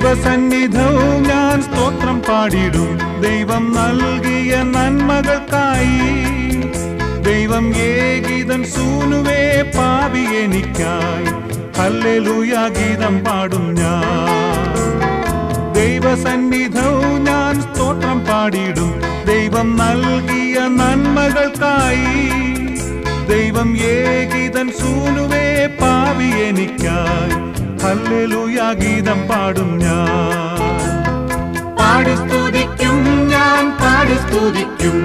ദൈവസന്നിധവും ഞാൻ സ്തോത്രം പാടിടും ദൈവം നൽകിയ നന്മകൾക്കായി. ദൈവം ഏകീതൻ സൂനുവേ പാവി എനിക്കായി. ഹല്ലേലൂയ ഗീതം പാടും ഞാൻ. ദൈവസന്നിധവും ഞാൻ സ്തോത്രം പാടിടും ദൈവം നൽകിയ നന്മകൾക്കായി. ദൈവം ഏകീതൻ സൂനുവേ പാവി എനിക്കായി. ഹല്ലേലൂയ ഗീതം പാടും ഞാൻ. പാടി സ്തുതിക്കും ഞാൻ പാടി സ്തുതിക്കും.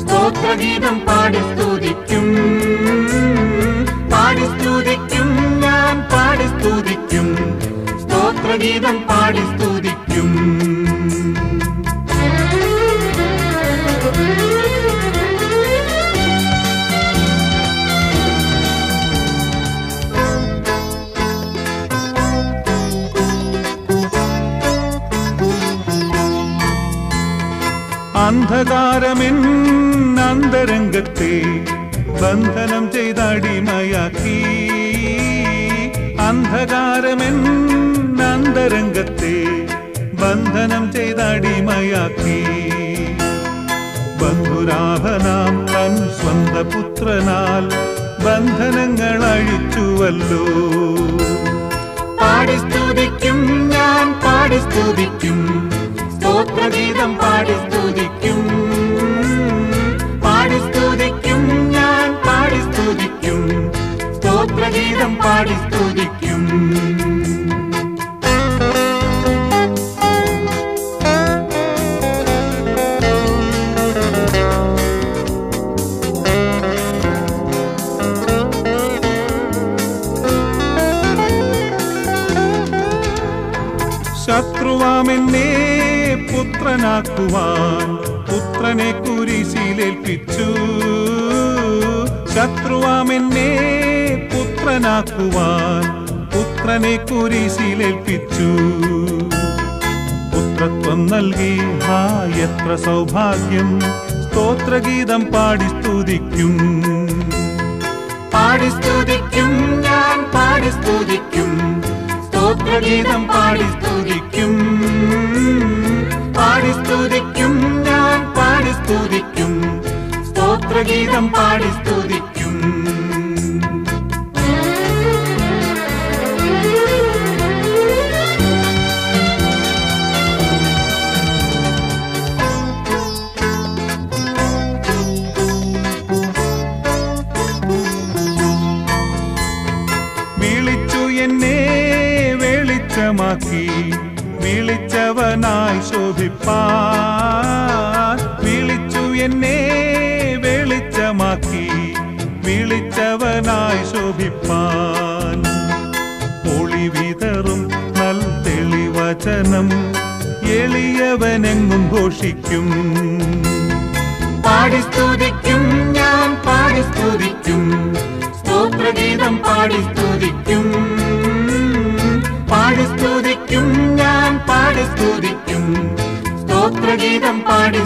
സ്തോത്രഗീതം പാടി സ്തുതിക്കും. പാടി സ്തുതിക്കും ഞാൻ പാടി സ്തുതിക്കും. സ്തോത്രഗീതം പാടി അന്ധകാരമെൻ അന്തരംഗത്തെ ബന്ധനം ചെയ്തടിമയാക്കി. അന്ധകാരമെൻ അന്തരംഗത്തെ ബന്ധനം ചെയ്തടിമയാക്കി. ബന്ധുരാഭനാം തൻ സ്വന്ത പുത്രനാൽ ബന്ധനങ്ങൾ അഴിച്ചുവല്ലോ പാടി സ്തുതിക്കും ഞാൻ പാടി സ്തുതിക്കും സ്തോത്രഗീതം പാടി സ്തുതിക്കും. ശത്രുവാമെന്നേ പുത്രനാക്കുവാൻ പുത്രനെ കുരിശിലേൽപ്പിച്ചു. ശത്രുവാമെന്നെ പുത്രനാക്കുവാൻ പുത്രനെ കുരിശിലേൽപ്പിച്ചു പുത്രത്വം നൽകി ഹാ എത്ര സൗഭാഗ്യം. സ്തോത്രഗീതം പാടി സ്തുതിക്കും. പാടി സ്തുതിക്കും ഞാൻ പാടി സ്തുതിക്കും. സ്തോത്രഗീതം പാടി സ്തുതിക്കും. പാടി സ്തുതിക്കും ഞാൻ പാടി സ്തുതിക്കും. സ്തോത്രഗീതം പാടി എന്നെ വെളിച്ചമാക്കി വിളിച്ചവനായി ശോഭിപ്പാൻ. വിളിച്ചു എന്നെ വെളിച്ചമാക്കി വിളിച്ചവനായി ശോഭിപ്പാൻ. ഒളിവിതറും നൽ തെളിവചനം എളിയവനെങ്ങും ഘോഷിക്കും. പാടി സ്തുതിക്കും ഞാൻ പാടി സ്തുതിക്കും ഞാൻ പാടി